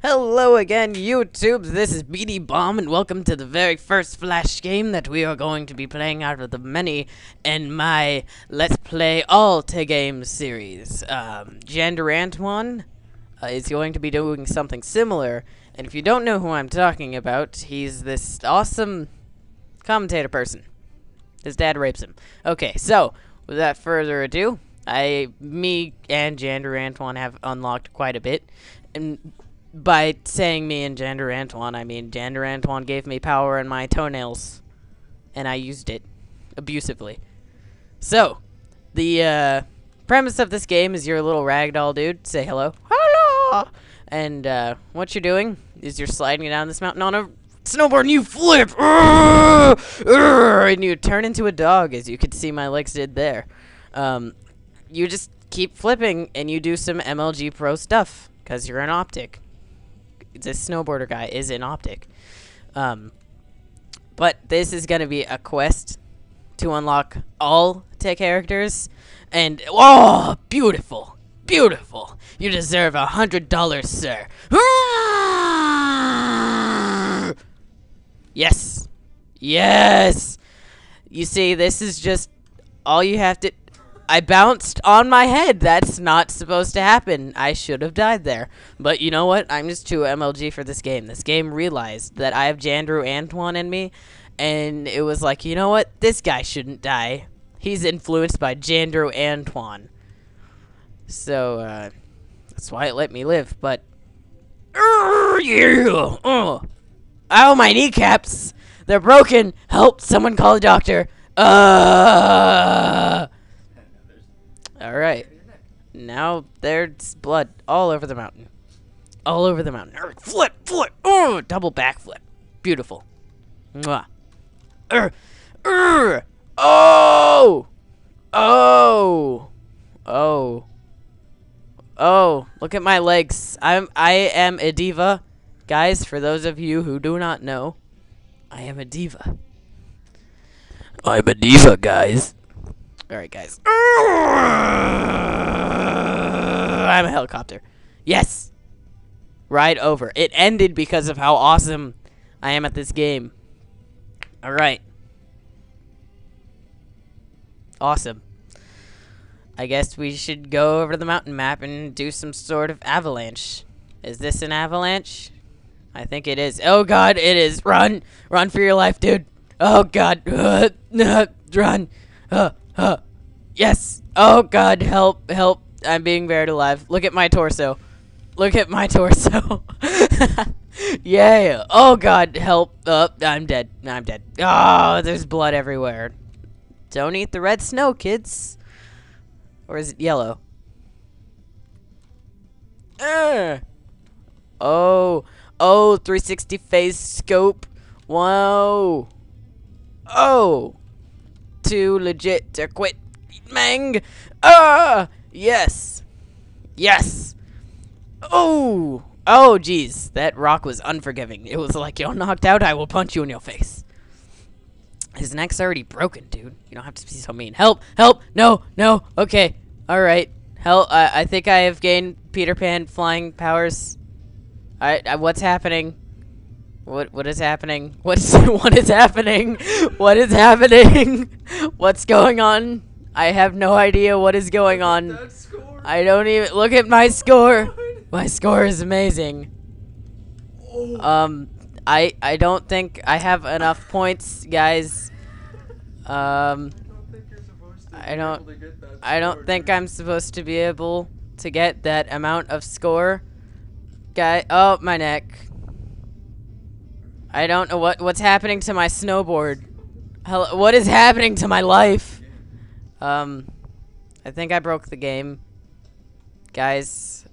Hello again, YouTube. This is Beenie Bomb, and welcome to the very first Flash game that we are going to be playing out of the many in my Let's Play Alta Games series. Um, Jander Antoine uh, is going to be doing something similar, and if you don't know who I'm talking about, he's this awesome commentator person. His dad rapes him. Okay, so without further ado, I, me, and Jander Antoine have unlocked quite a bit, and by saying me and Jander Antoine, I mean Jander Antoine gave me power in my toenails, and I used it abusively. So, the uh, premise of this game is you're a little ragdoll dude. Say hello. Hello! And uh, what you're doing is you're sliding down this mountain on a snowboard and you flip! And you turn into a dog, as you could see my legs did there. Um, you just keep flipping and you do some MLG Pro stuff, because you're an optic this snowboarder guy is an optic. Um, but this is going to be a quest to unlock all tech characters. And, oh, beautiful. Beautiful. You deserve a hundred dollars, sir. Yes. Yes. You see, this is just all you have to... I bounced on my head. That's not supposed to happen. I should have died there. But you know what? I'm just too MLG for this game. This game realized that I have Jandrew Antoine in me, and it was like, you know what? This guy shouldn't die. He's influenced by Jandrew Antoine. So, uh, that's why it let me live, but... Yeah! Uh. Ow, my kneecaps! They're broken! Help! Someone call a doctor! Uh... Alright. Now there's blood all over the mountain. All over the mountain. Urgh, flip, flip, oh, double backflip. Beautiful. Mwah. Urgh, urgh, oh! Oh! Oh. Oh, look at my legs. I'm I am a diva. Guys, for those of you who do not know, I am a diva. I'm a diva, guys. Alright, guys. I'm a helicopter. Yes! Ride over. It ended because of how awesome I am at this game. Alright. Awesome. I guess we should go over to the mountain map and do some sort of avalanche. Is this an avalanche? I think it is. Oh god, it is. Run! Run for your life, dude! Oh god! run! Uh, yes! Oh god, help, help. I'm being buried alive. Look at my torso. Look at my torso. yeah. Oh god, help. Oh, I'm dead. I'm dead. Oh, there's blood everywhere. Don't eat the red snow, kids. Or is it yellow? Uh. Oh. Oh, 360 phase scope. Whoa. Oh. Too legit to quit. Mang. Ah. Yes. Yes. Oh. Oh, jeez. That rock was unforgiving. It was like, you're knocked out, I will punch you in your face. His neck's already broken, dude. You don't have to be so mean. Help! Help! No! No! Okay. Alright. Hell, I, I think I have gained Peter Pan flying powers. I, I what's happening? What what is happening? What's what is happening? What is happening? What's going on? I have no idea what is going on. I don't even look at my score. My score is amazing. Um I I don't think I have enough points, guys. Um I don't I don't think I'm supposed to be able to get that amount of score. Guy, oh, my neck. I don't know what what's happening to my snowboard. Hello, what is happening to my life? Um, I think I broke the game. Guys,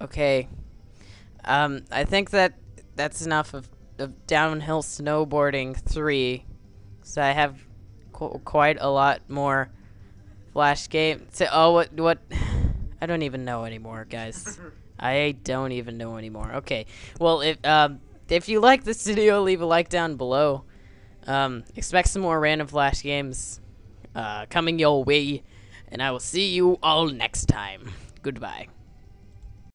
okay. Um, I think that that's enough of, of downhill snowboarding 3. So I have qu quite a lot more flash game. So, oh, what, what? I don't even know anymore, guys. I don't even know anymore. Okay, well, if, um, if you like this video, leave a like down below. Um, expect some more random flash games uh, coming your way, and I will see you all next time. Goodbye.